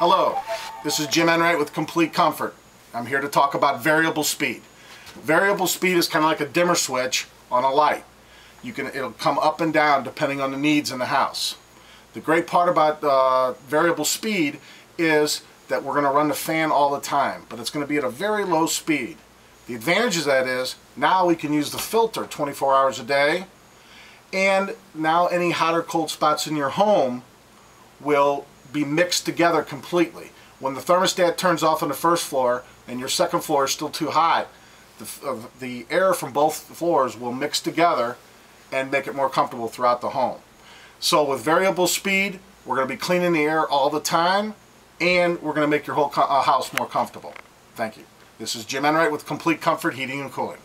Hello, this is Jim Enright with Complete Comfort. I'm here to talk about variable speed. Variable speed is kind of like a dimmer switch on a light. You can it'll come up and down depending on the needs in the house. The great part about uh, variable speed is that we're going to run the fan all the time, but it's going to be at a very low speed. The advantage of that is now we can use the filter 24 hours a day and now any hot or cold spots in your home will be mixed together completely. When the thermostat turns off on the first floor and your second floor is still too hot, the, uh, the air from both floors will mix together and make it more comfortable throughout the home. So with variable speed, we're going to be cleaning the air all the time and we're going to make your whole uh, house more comfortable. Thank you. This is Jim Enright with Complete Comfort Heating and Cooling.